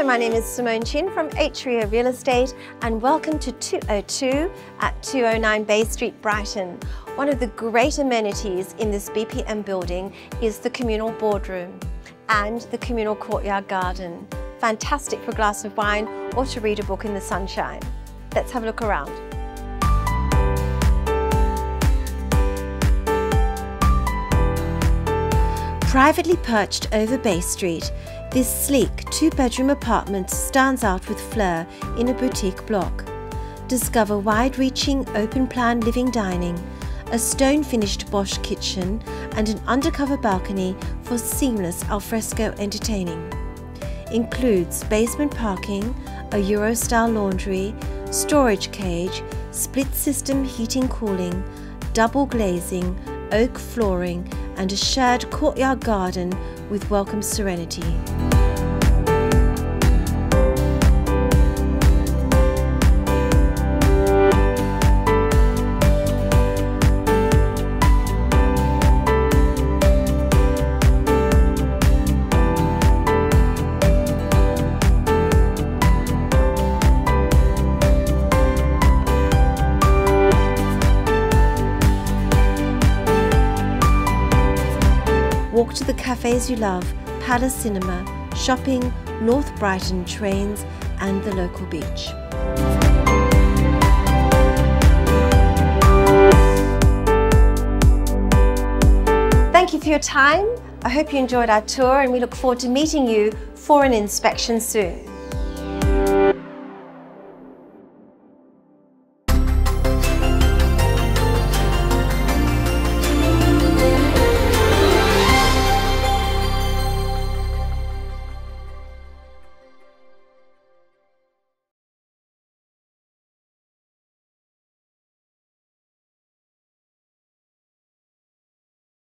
Hello, my name is Simone Chin from Atria Real Estate and welcome to 202 at 209 Bay Street, Brighton. One of the great amenities in this BPM building is the communal boardroom and the communal courtyard garden. Fantastic for a glass of wine or to read a book in the sunshine. Let's have a look around. Privately perched over Bay Street, this sleek two-bedroom apartment stands out with flair in a boutique block. Discover wide-reaching open-plan living dining, a stone-finished Bosch kitchen and an undercover balcony for seamless alfresco entertaining. Includes basement parking, a Euro-style laundry, storage cage, split system heating cooling, double glazing, oak flooring and a shared courtyard garden with welcome serenity. Walk to the cafes you love, Palace Cinema, shopping, North Brighton trains and the local beach. Thank you for your time. I hope you enjoyed our tour and we look forward to meeting you for an inspection soon.